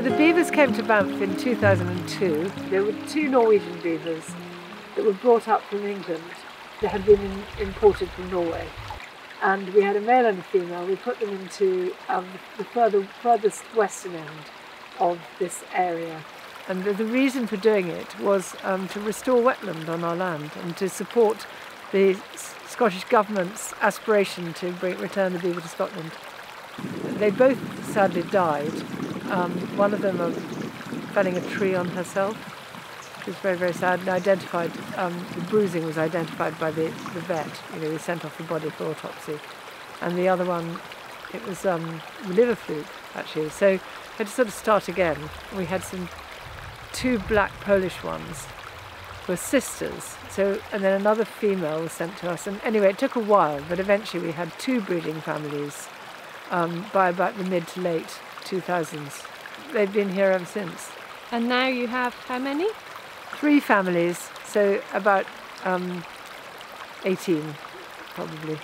the beavers came to Bamff in 2002. There were two Norwegian beavers that were brought up from England that had been in, imported from Norway. And we had a male and a female. We put them into um, the further, furthest western end of this area. And the, the reason for doing it was um, to restore wetland on our land and to support the Scottish Government's aspiration to bring, return the beaver to Scotland. They both sadly died. Um, one of them of felling a tree on herself, which was very, very sad, and identified, um, the bruising was identified by the, the vet. You know, we sent off the body for autopsy. And the other one, it was um, liver fluke, actually. So we had to sort of start again. We had some two black Polish ones were sisters. So, and then another female was sent to us. And anyway, it took a while, but eventually we had two breeding families um, by about the mid to late 2000s. They've been here ever since. And now you have how many? Three families, so about um, 18 probably.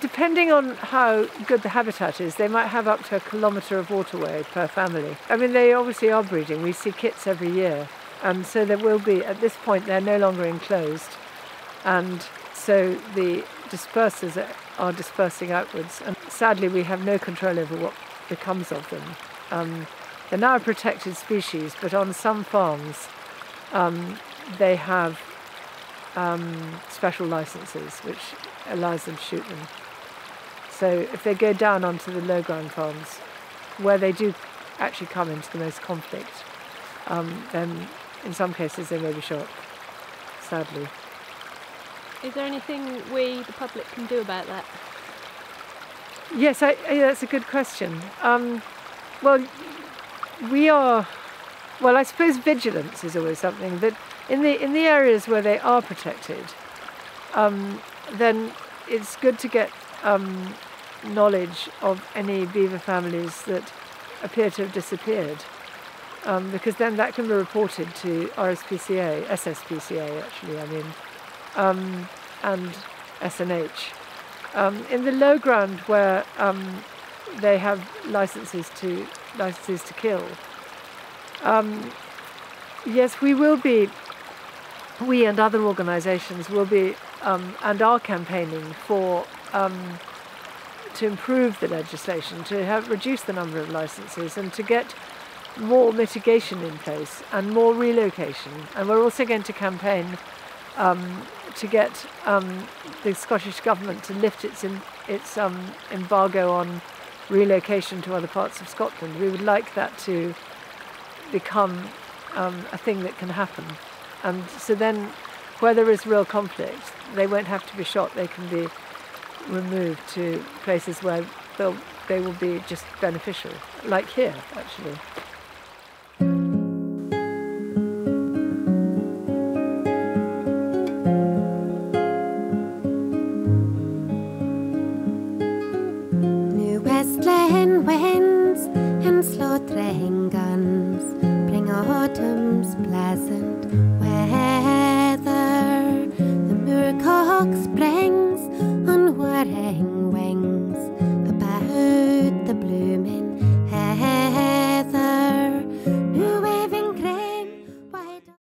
Depending on how good the habitat is, they might have up to a kilometre of waterway per family. I mean, they obviously are breeding. We see kits every year. And so there will be, at this point, they're no longer enclosed. And so the dispersers are- are dispersing outwards. And sadly, we have no control over what becomes of them. Um, they're now a protected species, but on some farms, um, they have um, special licenses which allows them to shoot them. So if they go down onto the low ground farms, where they do actually come into the most conflict, um, then in some cases they may be shot, sadly. Is there anything we, the public, can do about that? Yes, I, I- that's a good question. Um, well, we are. Well, I suppose vigilance is always something that in the in the areas where they are protected, um, then it's good to get um, knowledge of any beaver families that appear to have disappeared, um, because then that can be reported to RSPCA, SSPCA actually. I mean, um, and SNH. Um, in the low ground where um, they have licenses to licenses to kill. Um, yes, we will be. We and other organisations will be um, and are campaigning for um, to improve the legislation, to have reduce the number of licenses, and to get more mitigation in place and more relocation. And we're also going to campaign um, to get um, the Scottish government to lift its em- its um, embargo on relocation to other parts of Scotland. We would like that to become um, a thing that can happen, and so then, where there is real conflict, they won't have to be shot. They can be removed to places where they'll, they will be just beneficial, like here actually. Westland winds and slow train guns bring autumn's pleasant.